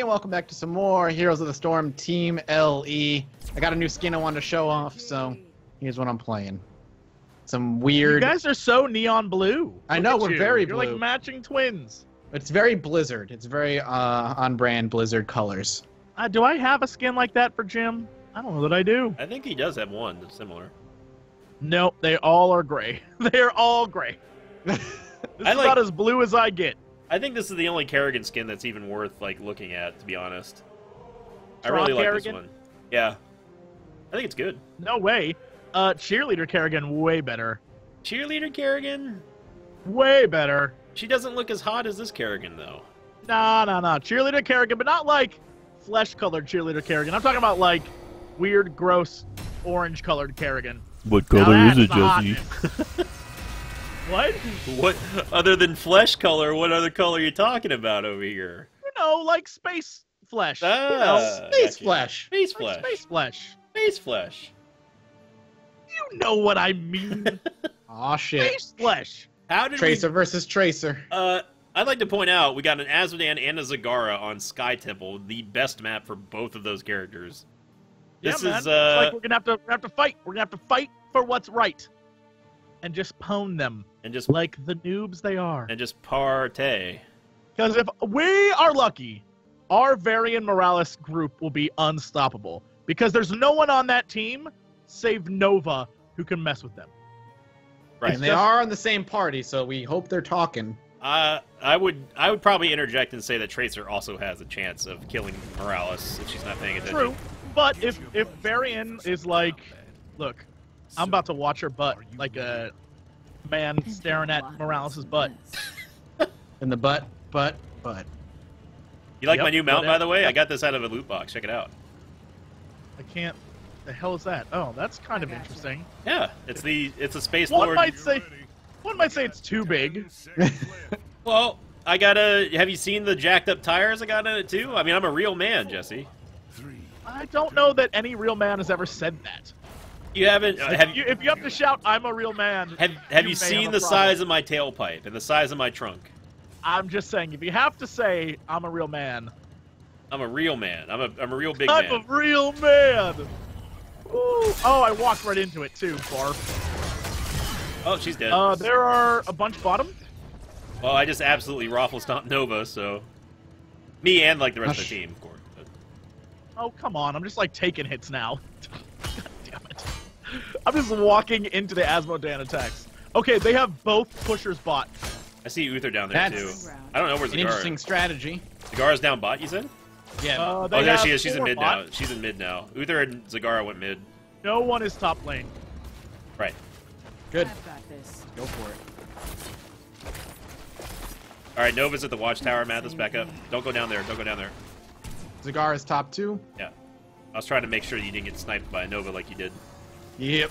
everybody, and welcome back to some more Heroes of the Storm Team LE. I got a new skin I wanted to show off, so here's what I'm playing. Some weird. You guys are so neon blue. I know, we're you. very You're blue. like matching twins. It's very Blizzard. It's very uh, on-brand Blizzard colors. Uh, do I have a skin like that for Jim? I don't know that I do. I think he does have one that's similar. No, they all are gray. They're all gray. This I is like- about as blue as I get. I think this is the only Kerrigan skin that's even worth like looking at, to be honest. I Tron really like Kerrigan? this one. Yeah, I think it's good. No way. Uh, cheerleader Kerrigan, way better. Cheerleader Kerrigan. Way better. She doesn't look as hot as this Kerrigan though. Nah, nah, nah. Cheerleader Kerrigan, but not like flesh-colored cheerleader Kerrigan. I'm talking about like weird, gross, orange-colored Kerrigan. What Now color is it, the Jesse? hotness. what? What other than flesh color? What other color are you talking about over here? You know, like space flesh. you know, Ah, Space flesh. Space like flesh. space flesh. Space flesh. You know what I mean. Aw, shit. space flesh. How did Tracer versus Tracer. Uh, I'd like to point out we got an Azmodan and a Zagara on Sky Temple, the best map for both of those characters. This yeah, man. is It's uh, like we're gonna have to we have to fight. We're gonna have to fight for what's right, and just pwn them and just like the noobs they are. and just partay. Because if we are lucky, our Varian Morales group will be unstoppable. Because there's no one on that team save Nova who can mess with them. Right. And they just- are on the same party, so we hope they're talking. Uh, I would I would probably interject and say that Tracer also has a chance of killing Morales if she's not paying attention. True. But if if Varian is like, look, I'm about to watch her butt like a man staring at Morales' butt. In the butt, butt, butt. You like Yep, my new mount, by the way? I got this out of a loot box. Check it out. I can't. The hell is that? Oh, that's kind of interesting. Yeah, it's the it's a space One lord. might say, one might say it's too big. Well, I got a. Have you seen the jacked up tires I got in it too? I mean, I'm a real man, Jesse. I don't know that any real man has ever said that. You haven't? Uh, If you, if you have to shout, "I'm a real man," have have you, may seen a the problem. size of my tailpipe and the size of my trunk? I'm just saying, if you have to say, "I'm a real man," I'm a real man. I'm a I'm a real big I'm man. a real man. Ooh. Oh, I walked right into it too, Barf. Oh, she's dead. Uh, there are a bunch bottom. well, I just absolutely raffle stomped Nova, so me and like the rest of the team, of course. But- Oh, come on. I'm just like taking hits now. God damn it. I'm just walking into the Azmodan attacks. Okay, they have both pushers bot. I see Uther down there That's too. I don't know where An interesting strategy. Zagara's down bot. You said? Yeah. Uh, Oh, there she is. She's in mid bot. now. She's in mid now. Uther and Zagara went mid. No one is top lane. Right. Good. I've got this. Go for it. All right. Nova's at the watchtower. Mathas back up. Don't go down there. Don't go down there. Zagara's top two. Yeah. I was trying to make sure you didn't get sniped by Nova like you did. Yep.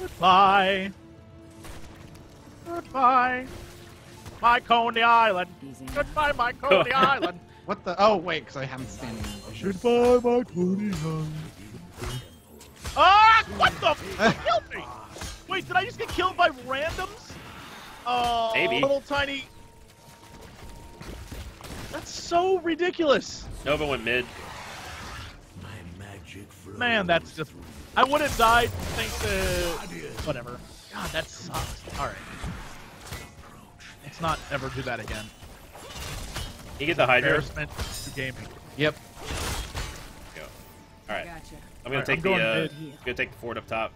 Goodbye. Goodbye. My Coney Island. Easy. Goodbye, my Coney Island. What the? Oh, wait, because I haven't standing. Goodbye, my Coney Island. Ah! What the? f- killed me. Wait, did I just get killed by randoms? Oh, Maybe. little tiny. That's so ridiculous. Nova went mid. Man, that's just. I would have died thanks to. Whatever. God, that sucks. Alright. Let's not ever do that again. You get the Hydra. Embarrassment to gaming. Yep. Go. All right. Gotcha. I'm gonna Alright, take I'm the. going Uh, mid. gonna take the fort up top.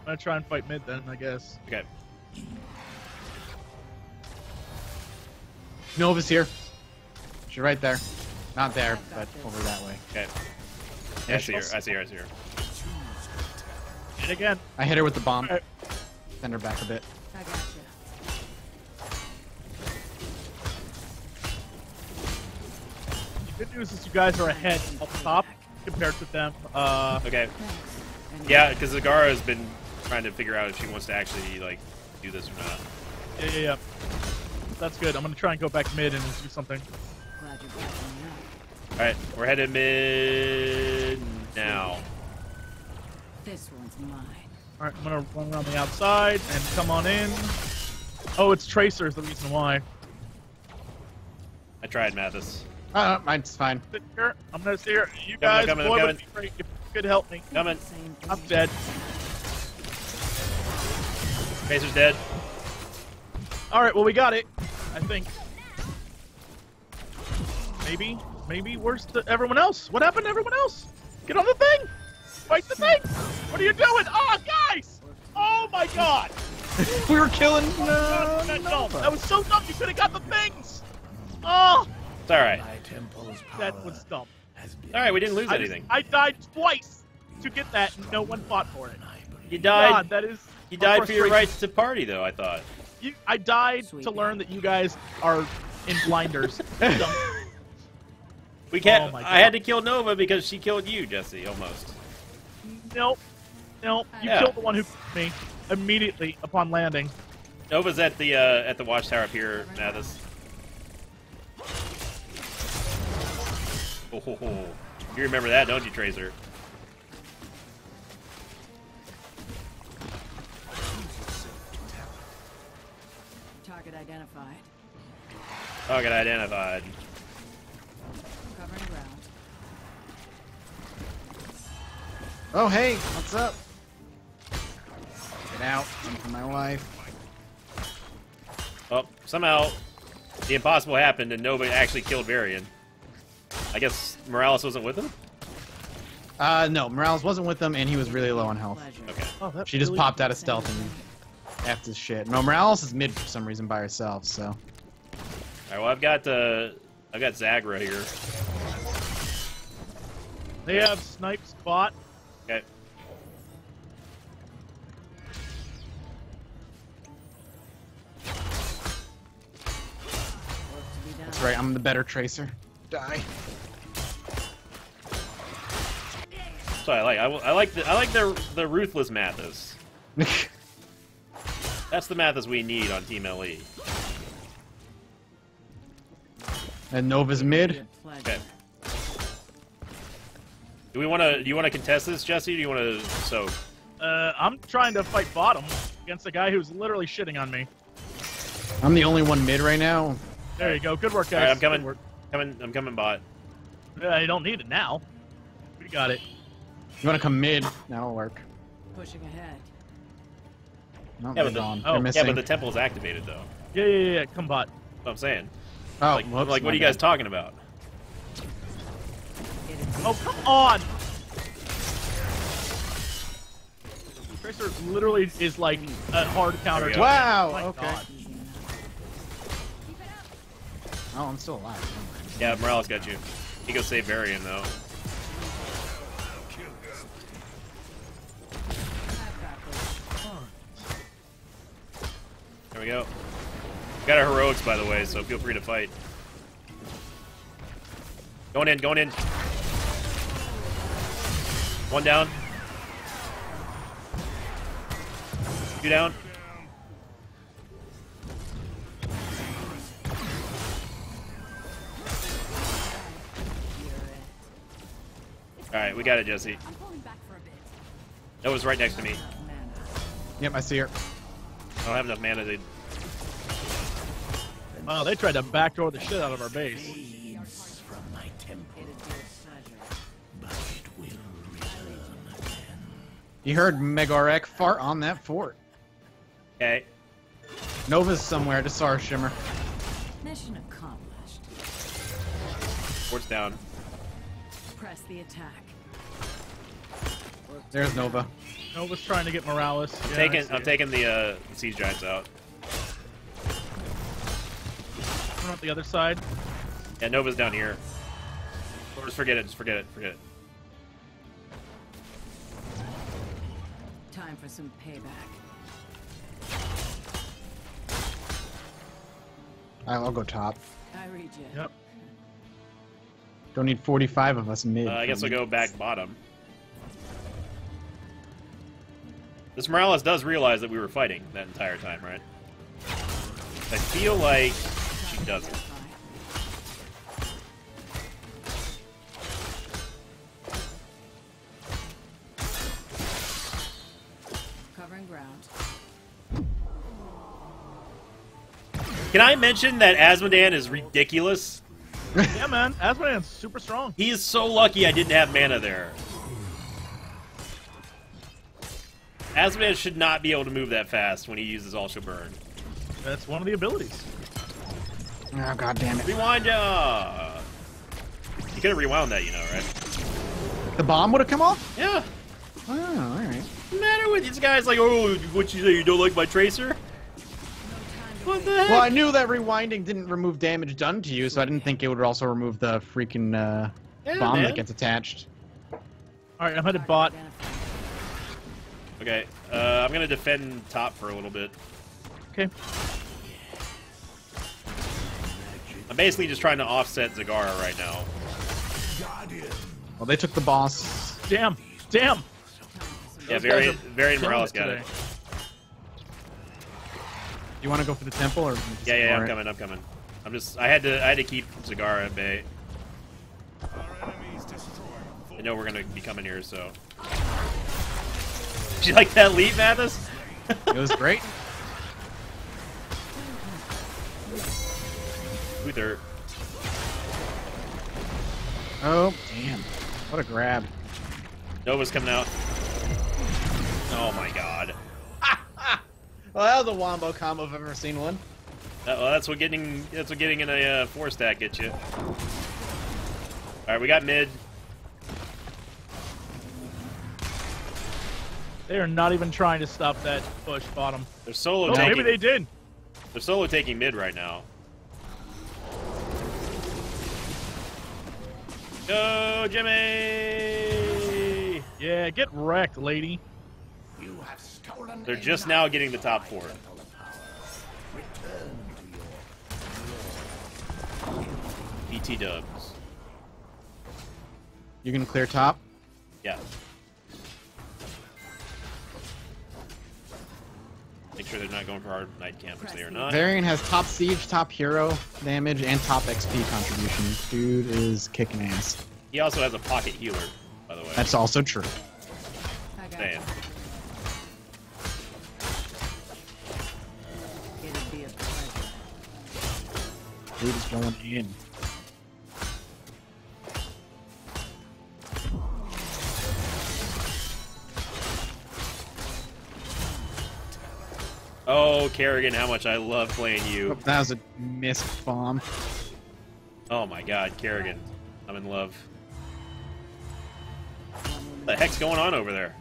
I'm gonna try and fight mid then, I guess. Okay. Nova's here. She's right there. Not there, but over that way. Okay. Yeah, I see her. I see her. I see her. And again. I hit her with the bomb. Alright. Send her back a bit. I gotcha. The good news is you guys are ahead up top compared to them. Uh, Okay. Yeah, because Zagara has been trying to figure out if she wants to actually like do this or not. yeah, yeah, yeah. That's good. I'm gonna try and go back mid and do something. Glad you're back on that. All right, we're headed mid now. This one's mine. All right, I'm gonna run around the outside and come on in. Oh, it's Tracer is the reason why. I tried, Mathas. Uh, mine's fine. Sit here. I'm gonna sit here. You Coming, guys, coming, boy, coming. would be great if you could help me. Coming. Same I'm dead. Tracer's dead. All right, well we got it. I think. Maybe, maybe. Where's the, everyone else? What happened to everyone else? Get on the thing. Fight the thing. What are you doing? Oh, guys! Oh my God! we were killing. Oh, Uh, that, Nova. that was so dumb. You could have got the things. Oh, It's alright. My temple's power that was dumb. Alright, we didn't lose I, anything. I died twice to get that, and no one fought for it. You died. God, that is. You died for your rights to party, though. I thought. You, I died Sweet to man. learn that you guys are in blinders. Dumb. We can't. Oh my I had to kill Nova because she killed you, Jesse. Almost. nope. Nope. You Yeah. killed the one who killed me immediately upon landing. Nova's at the uh, at the watchtower up here, Mathas. Oh, ho, ho. you remember that, don't you, Tracer? Target identified. Target identified. Covering ground. Oh hey, what's up? Get out. Run for my wife. Oh, somehow the impossible happened and Nova actually killed Varian. I guess Morales wasn't with him. Uh, no, Morales wasn't with them, and he was really low on health. Okay. Oh, that She just really- popped out of stealth and effed his shit. No, Morales is mid for some reason by herself, so. All right. Well, I've got uh, I've got Zagara here. They have snipe spot. Okay. Work to be done. That's right, I'm the better tracer. Die. That's what I like. I, I like the I like the the ruthless Mathas. That's the Mathas we need on Team E. LE. and Nova's mid. Be a pleasure. Okay. Do we want to? Do you want to contest this, Jesse? Do you want to soak? Uh, I'm trying to fight bottom against a guy who's literally shitting on me. I'm the only one mid right now. There you go. Good work, guys. All right, I'm Good coming. work. Coming. I'm coming. Bot. Yeah, you don't need it now. We got it. You wanna come mid? That'll work. Pushing ahead. No, Yeah, but the- gone. oh, yeah, missing. Yeah, but the temple is activated though. Yeah, yeah, yeah. yeah. Come bot. That's what I'm saying. oh, like, whoops, like, what are you guys bad. talking about? It is Oh, come on! Tracer literally is like a hard counter. There we go. Wow, My okay. God. Oh, I'm still alive. Yeah, Morales got you. He goes save Varian though. I've got this. There we go. Got our heroics by the way, so feel free to fight. Going in. Going in. One down. Two down. All right, we got it, Jesse. I'm pulling back for a bit. That was right next to me. Enough. Yep, I see her. I don't have enough mana to. Wow, they tried to backdoor the shit out of our base. You heard Megarek fart on that fort. Okay. Nova's somewhere. Just saw her shimmer. Mission accomplished. Force down. Press the attack. There's Nova. Nova's trying to get Morales. I'm Yeah, taking. I'm it. taking the uh, siege giants out. Coming up the other side. Yeah, Nova's down here. Or just forget it. Just forget it. Forget it. Time for some payback. I'll go top. I read you. Yep. Don't need 45 of us mid. Uh, I guess I'll go back bottom. This Morales does realize that we were fighting that entire time, right? I feel like she doesn't. Can I mention that Azmodan is ridiculous? yeah, man. Azmodan's super strong. He is so lucky I didn't have mana there. Azmodan should not be able to move that fast when he uses Ultra Burn. That's one of the abilities. Oh god damn it. Rewind, uh... You could have rewound that, you know, right? The bomb would have come off? Yeah. Oh, alright. What's the matter with these guys? Like, oh, what you say? You don't like my tracer? What the heck? Well, I knew that rewinding didn't remove damage done to you, so I didn't think it would also remove the freaking uh, Yeah, bomb man. that gets attached. All right, I'm headed bot. Okay, uh, I'm gonna defend top for a little bit. Okay. I'm basically just trying to offset Zagara right now. Well, they took the boss. Damn. Damn. Yeah, Those very guys are Varian Morales it got it. You want to go for the temple, or Yeah, yeah, I'm it? coming, I'm coming. I'm just, I had to, I had to keep Zagara at bay. I know we're gonna be coming here, so. Did you like that leap, Mathas? It was great. Uther. Oh, damn. What a grab. Nova's coming out. Oh my god. Well, that was a wombo combo if I've ever seen one. That- well, that's what getting, that's what getting in a uh, four stack gets you. All right, we got mid. They are not even trying to stop that push bottom. They're solo Oh, taking. maybe they did. They're solo taking mid right now. Go, Jimmy! Yeah, get wrecked, lady. You have stolen They're just now getting the top four. ET dubs. You can clear top. Yeah. Make sure they're not going for hard knight camp, which they are not. Varian has top siege, top hero damage, and top XP contribution. Dude is kicking ass. He also has a pocket healer, by the way. That's also true. I Dude is going in. Oh, Kerrigan, how much I love playing you. That was a missed bomb. Oh my god, Kerrigan. I'm in love. What the heck's going on over there?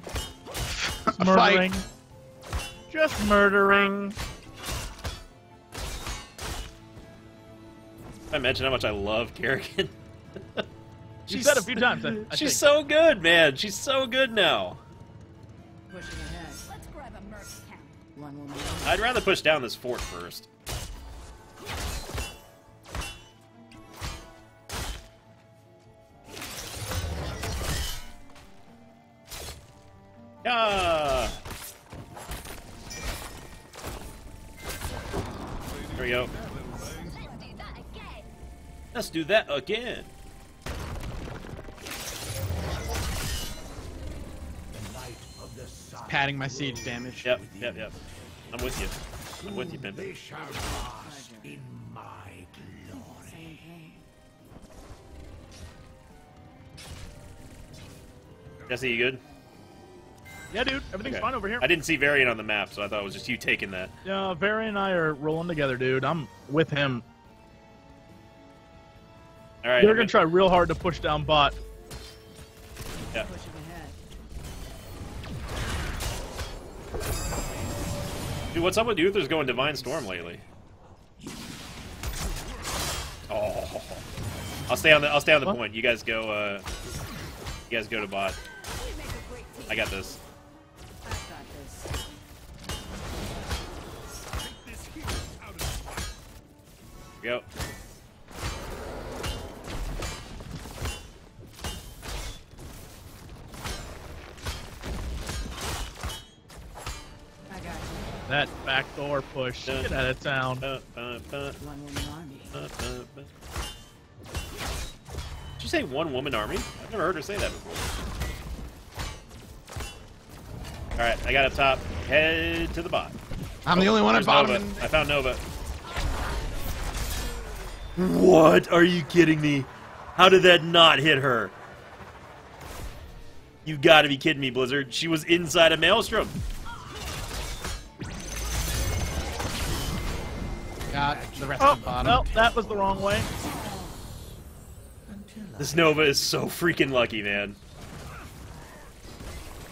Just murdering. Just murdering. I mentioned how much I love Kerrigan. You said a few times. I, I She's think. so good, man. She's so good now. pushing ahead. Let's grab a merc camp. One woman. I'd rather push down this fort first. Do that again. Let's do that again. The light of the sun. Padding my siege damage. Yep, yep, yep. I'm with you. I'm with you, They Pimpin. shall pass in my glory. Jesse, you good? Yeah, dude. Everything's Okay. fine over here. I didn't see Varian on the map, so I thought it was just you taking that. Yeah, Varian and I are rolling together, dude. I'm with him. All right. They're gonna try real hard to push down bot. Yeah. Dude, what's up with Uther's going Divine Storm lately? Oh, I'll stay on the I'll stay on the What? point. You guys go. uh You guys go to bot. We make a great team. I got this. I've got this. Go. That backdoor push. Get out of town. Uh, uh, uh, One woman army. uh, uh, uh. Did you say one woman army? I've never heard her say that before. All right, I got up top. Head to the bot. I'm the only one at There's bottom. Nova. I found Nova. What? Are you kidding me? How did that not hit her? You've got to be kidding me, Blizzard. She was inside a Maelstrom. Got the rest Oh, of the bottom. well, that was the wrong way. This Nova is so freaking lucky, man.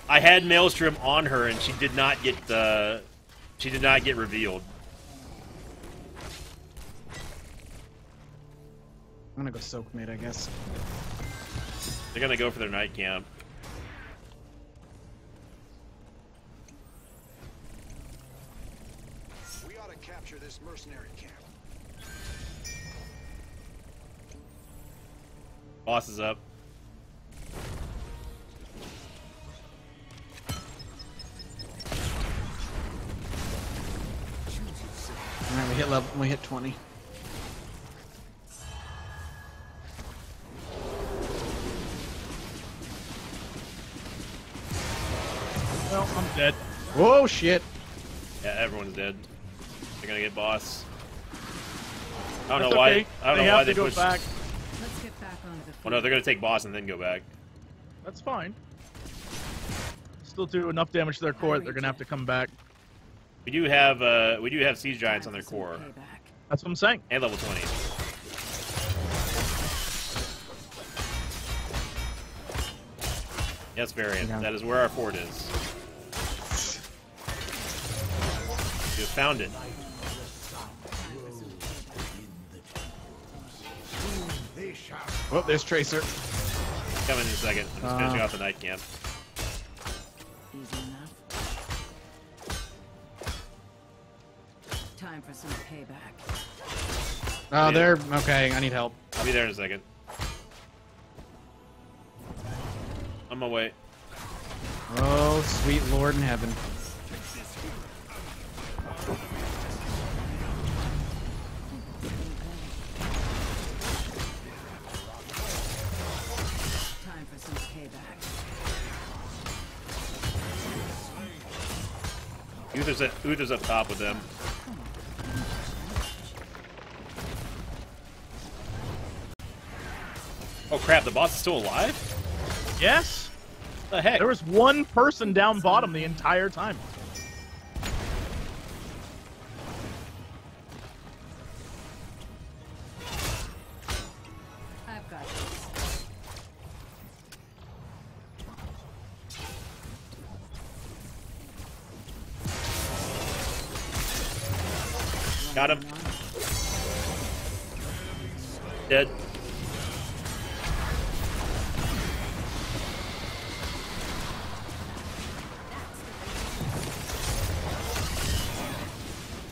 I had Maelstrom on her, and she did not get uh, she did not get revealed. I'm gonna go soak mid, I guess. They're gonna go for their knight camp. Mercenary camp. Boss is up. All right, we hit level. We hit 20. Well, I'm dead. Whoa, shit! Yeah, everyone's dead. They're gonna get boss. I don't That's know why. okay. I don't they know have why to they go pushed. back. Let's get back onto the field. Well, no, they're gonna take boss and then go back. That's fine. Still do enough damage to their core. that They're gonna have to come back. We do have uh, we do have siege giants on their core. That's what I'm saying. and level twenty. Yes, Varian. Yeah. That is where our fort is. You found it. Oh, there's Tracer. Coming in a second. I'm just Uh. finishing off the knight camp. Easy enough. Time for some payback. Oh, Yeah. they're okay. I need help. I'll be there in a second. On my way. Oh, sweet Lord in heaven. Uther's, at, Uther's up top with them. Oh crap, the boss is still alive? Yes. What the heck? There was one person down bottom the entire time.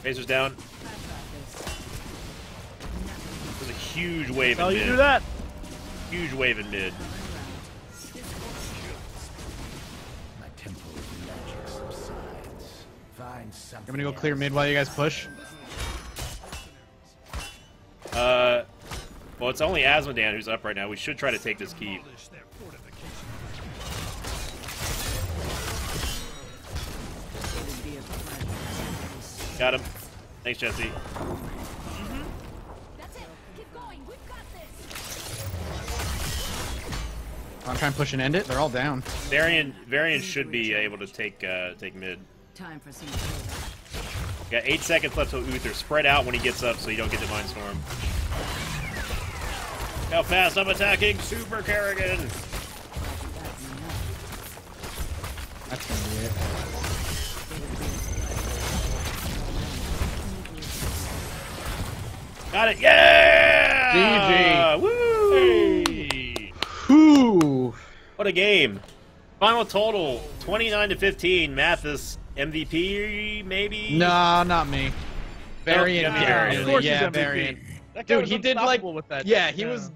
Razor's down. I've got this. There's a huge wave How in you mid. do that? Huge wave in mid. my temple of magic subsides. Find something. I'm gonna go clear mid while you guys push. Uh, well, it's only Azmodan who's up right now. We should try to take this keep. It'd be a pleasure. Got him. Thanks, Jesse. That's it. Keep going. We've got this. I'm trying to push and end it. They're all down. Varian, Varian should be able to take uh, take mid. Time for some payback. Got eight seconds left till Uther. Spread out when he gets up so you don't get Divine Storm. How fast I'm attacking Super Kerrigan! That's enough. That's gonna be it. Got it! Yeah! GG. Woo! Whew. What a game! Final total 29 to 15. Mathas MVP, maybe? No, not me. Varian, yeah, Varian. of course he's yeah, MVP. Varian. That Dude, he did like. with that. Yeah, he was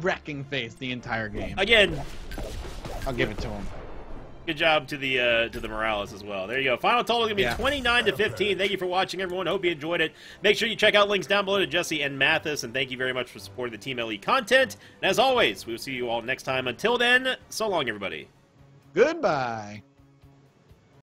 wrecking face the entire game. Again, I'll give it to him. Good job to the uh, to the Morales as well. There you go. Final total is gonna be Yeah. 29 to 15. Thank you for watching, everyone. Hope you enjoyed it. Make sure you check out links down below to Jesse and Mathas, and thank you very much for supporting the Team LE content. And as always, we will see you all next time. Until then, so long, everybody. Goodbye.